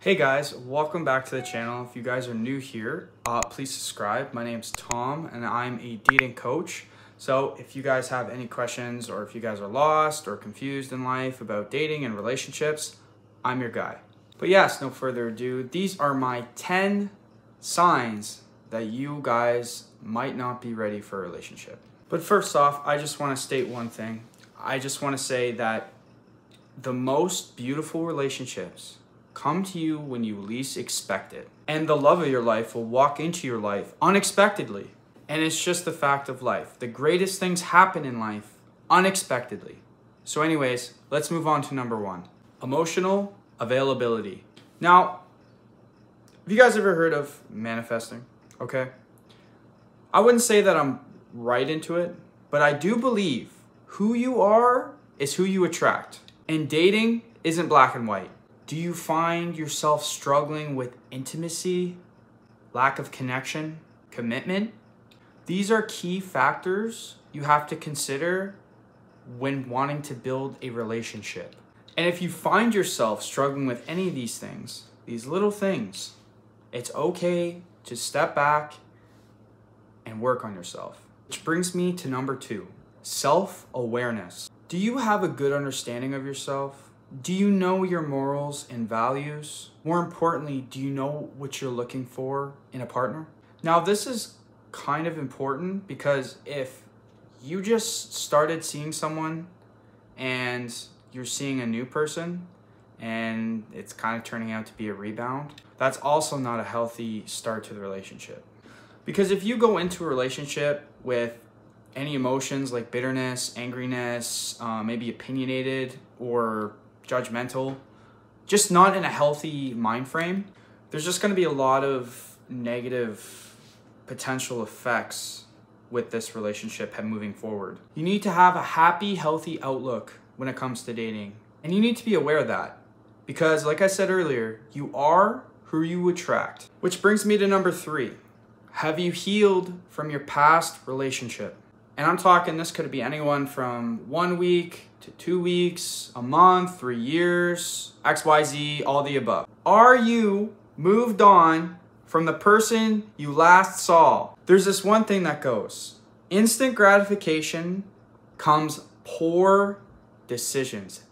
Hey guys, welcome back to the channel. If you guys are new here, uh, please subscribe. My name's Thom and I'm a dating coach. So if you guys have any questions or if you guys are lost or confused in life about dating and relationships, I'm your guy. But yes, no further ado, these are my 10 signs that you guys might not be ready for a relationship. But first off, I just want to state one thing. I just want to say that the most beautiful relationships come to you when you least expect it. And the love of your life will walk into your life unexpectedly. And it's just the fact of life. The greatest things happen in life unexpectedly. So, anyways, let's move on to number one emotional availability. Now, have you guys ever heard of manifesting? Okay. I wouldn't say that I'm right into it, but I do believe who you are is who you attract. And dating isn't black and white. Do you find yourself struggling with intimacy, lack of connection, commitment? These are key factors you have to consider when wanting to build a relationship. And if you find yourself struggling with any of these things, these little things, it's okay to step back and work on yourself. Which brings me to number two self awareness. Do you have a good understanding of yourself? Do you know your morals and values? More importantly, do you know what you're looking for in a partner? Now, this is kind of important because if you just started seeing someone and you're seeing a new person and it's kind of turning out to be a rebound, that's also not a healthy start to the relationship. Because if you go into a relationship with any emotions like bitterness, angriness, uh, maybe opinionated or judgmental, just not in a healthy mind frame, there's just going to be a lot of negative potential effects with this relationship and moving forward. You need to have a happy, healthy outlook when it comes to dating. And you need to be aware of that. Because, like I said earlier, you are who you attract. Which brings me to number three Have you healed from your past relationship? And I'm talking, this could be anyone from one week to two weeks, a month, three years, XYZ, all the above. Are you moved on from the person you last saw? There's this one thing that goes instant gratification comes poor decisions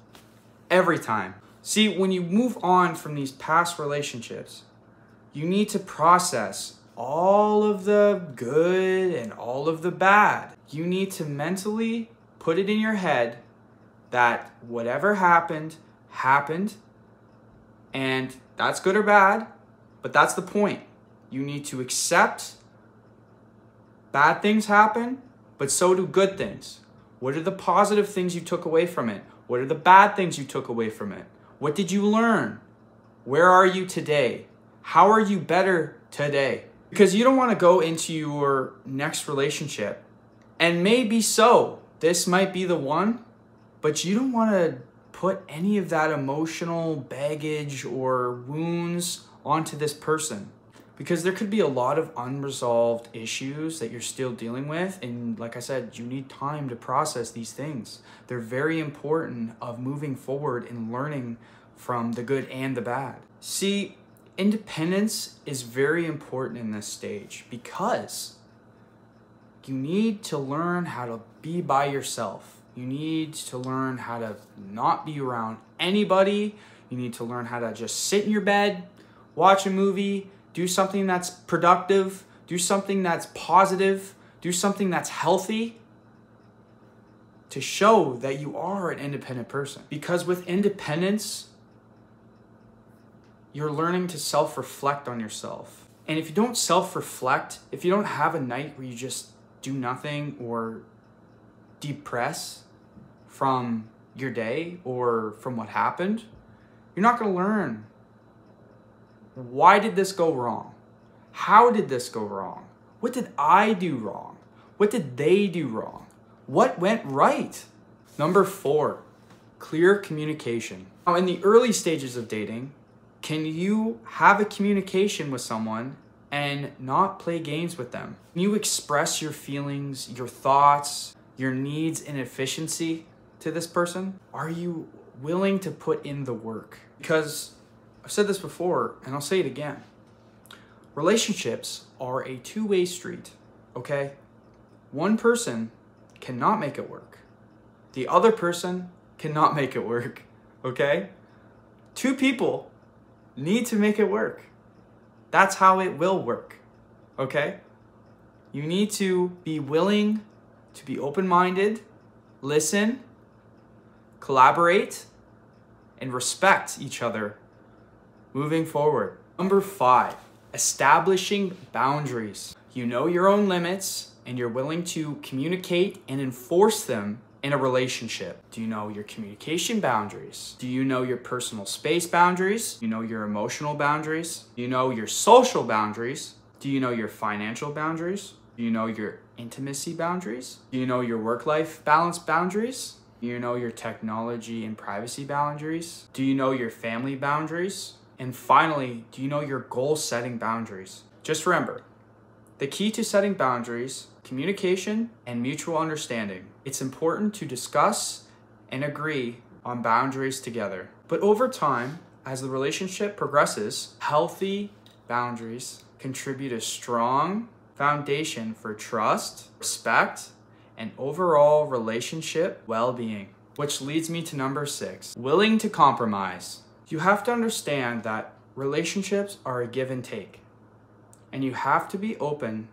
every time. See, when you move on from these past relationships, you need to process all of the good and all of the bad. You need to mentally put it in your head that whatever happened, happened, and that's good or bad, but that's the point. You need to accept bad things happen, but so do good things. What are the positive things you took away from it? What are the bad things you took away from it? What did you learn? Where are you today? How are you better today? Because you don't want to go into your next relationship and maybe so, this might be the one, but you don't want to put any of that emotional baggage or wounds onto this person. Because there could be a lot of unresolved issues that you're still dealing with and like i said you need time to process these things. They're very important of moving forward and learning from the good and the bad. See independence is very important in this stage because you need to learn how to be by yourself you need to learn how to not be around anybody. You need to learn how to just sit in your bed, watch a movie, do something that's productive, do something that's positive, do something that's healthy to show that you are an independent person. Because with independence, you're learning to self reflect on yourself. And if you don't self reflect, if you don't have a night where you just do nothing or depress, from your day or from what happened, you're not going to learn. Why did this go wrong? How did this go wrong? What did I do wrong? What did they do wrong? What went right? Number four, clear communication. Now, in the early stages of dating, can you have a communication with someone and not play games with them? Can you express your feelings, your thoughts, your needs and efficiency to this person? Are you willing to put in the work? Because I've said this before and I'll say it again. Relationships are a two way street, okay? One person cannot make it work, the other person cannot make it work, okay? Two people need to make it work. That's how it will work, okay? You need to be willing to be open minded, listen, collaborate, and respect each other moving forward. Number five, establishing boundaries. You know your own limits and you're willing to communicate and enforce them in a relationship? Do you know your communication boundaries? Do you know your personal space boundaries? Do you know your emotional boundaries? Do you know your social boundaries? Do you know your financial boundaries? Do you know your intimacy boundaries? Do you know your work life balance boundaries? Do you know your technology and privacy boundaries? Do you know your family boundaries? And finally, do you know your goal setting boundaries? Just remember, the key to setting boundaries, communication, and mutual understanding. It's important to discuss and agree on boundaries together. But over time, as the relationship progresses, healthy boundaries contribute a strong foundation for trust, respect, and overall relationship well being. Which leads me to number six willing to compromise. You have to understand that relationships are a give and take and you have to be open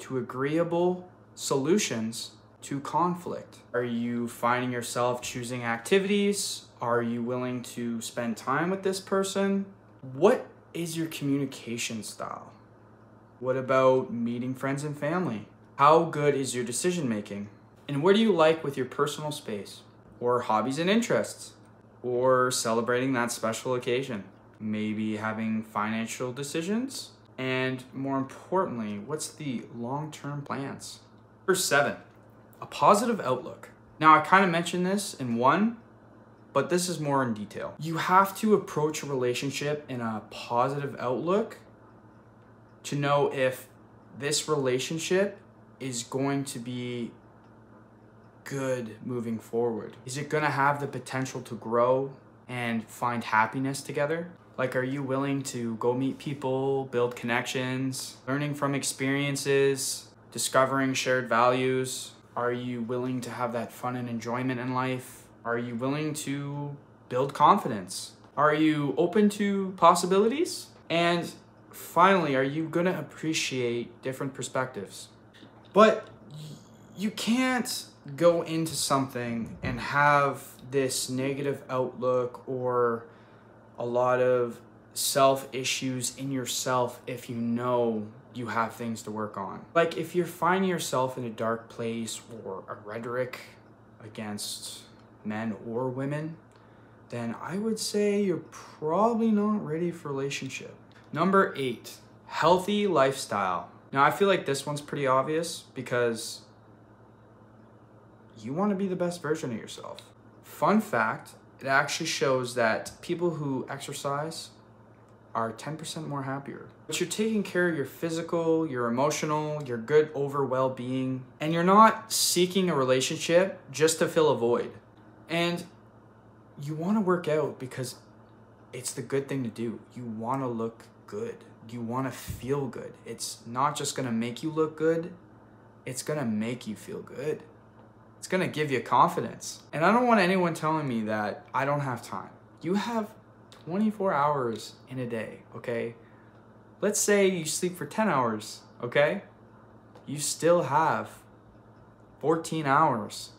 to agreeable solutions to conflict. Are you finding yourself choosing activities? Are you willing to spend time with this person? What is your communication style? What about meeting friends and family? How good is your decision making? And what do you like with your personal space? Or hobbies and interests? Or celebrating that special occasion? Maybe having financial decisions? And more importantly, what's the long term plans? Number seven, a positive outlook. Now, I kind of mentioned this in one, but this is more in detail. You have to approach a relationship in a positive outlook to know if this relationship is going to be good moving forward. Is it going to have the potential to grow and find happiness together? Like, are you willing to go meet people, build connections, learning from experiences, discovering shared values? Are you willing to have that fun and enjoyment in life? Are you willing to build confidence? Are you open to possibilities? And finally, are you gonna appreciate different perspectives? But you can't go into something and have this negative outlook or a lot of self issues in yourself if you know you have things to work on. Like if you're finding yourself in a dark place or a rhetoric against men or women, then I would say you're probably not ready for relationship. Number 8, healthy lifestyle. Now I feel like this one's pretty obvious because you want to be the best version of yourself. Fun fact, it actually shows that people who exercise are 10% more happier. But you're taking care of your physical, your emotional, your good over well being, and you're not seeking a relationship just to fill a void. And you want to work out because it's the good thing to do. You want to look good, you want to feel good. It's not just going to make you look good, it's going to make you feel good. It's gonna give you confidence. And I don't want anyone telling me that I don't have time. You have 24 hours in a day, okay? Let's say you sleep for 10 hours, okay? You still have 14 hours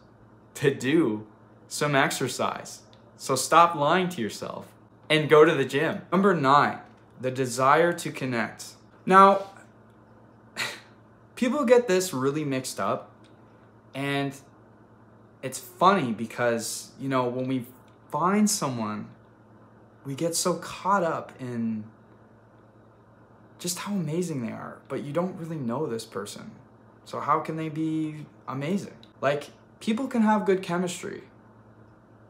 to do some exercise. So stop lying to yourself and go to the gym. Number nine, the desire to connect. Now, people get this really mixed up and it's funny because you know when we find someone we get so caught up in just how amazing they are but you don't really know this person. So how can they be amazing? Like people can have good chemistry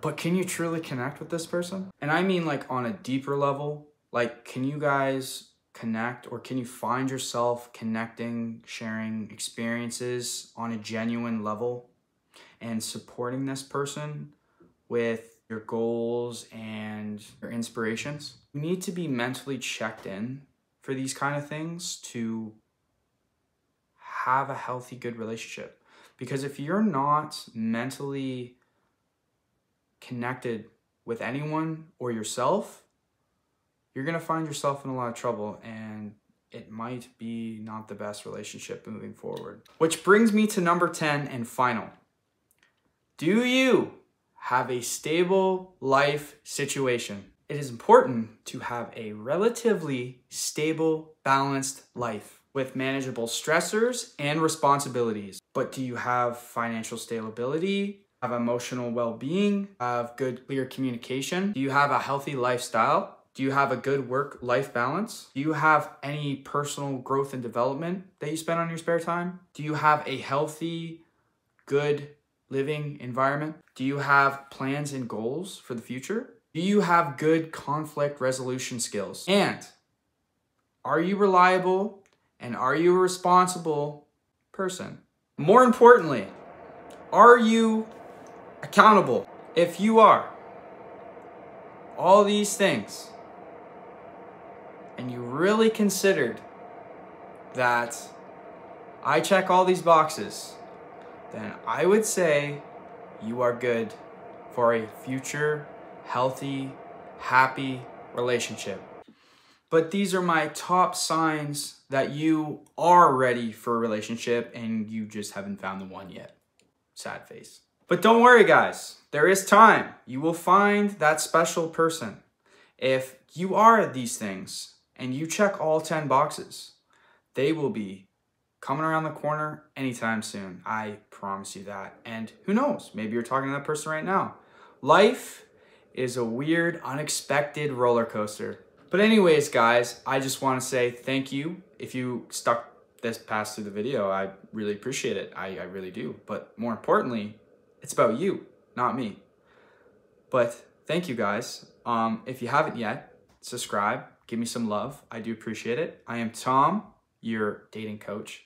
but can you truly connect with this person? And i mean like on a deeper level like can you guys connect or can you find yourself connecting sharing experiences on a genuine level and supporting this person with your goals and your inspirations. You need to be mentally checked in for these kind of things to have a healthy, good relationship. Because if you're not mentally connected with anyone or yourself, you're going to find yourself in a lot of trouble and it might be not the best relationship moving forward. Which brings me to number 10 and final. Do you have a stable life situation? It is important to have a relatively stable, balanced life with manageable stressors and responsibilities. But do you have financial stability? Have emotional well being? Have good, clear communication? Do you have a healthy lifestyle? Do you have a good work life balance? Do you have any personal growth and development that you spend on your spare time? Do you have a healthy, good living environment? Do you have plans and goals for the future? Do you have good conflict resolution skills? And are you reliable and are you a responsible person? More importantly, are you accountable? If you are, all these things and you really considered that I check all these boxes, then I would say you are good for a future, healthy, happy relationship. But these are my top signs that you are ready for a relationship and you just haven't found the one yet. Sad face. But don't worry, guys. There is time. You will find that special person. If you are these things, and you check all 10 boxes, they will be coming around the corner anytime soon. I promise you that. And who knows, maybe you're talking to that person right now. Life is a weird, unexpected roller coaster. But anyways, guys, I just want to say thank you. If you stuck this past through the video, I really appreciate it. I, I really do. But more importantly, it's about you, not me. But thank you guys. Um, if you haven't yet, subscribe, give me some love. I do appreciate it. I am Thom, your dating coach,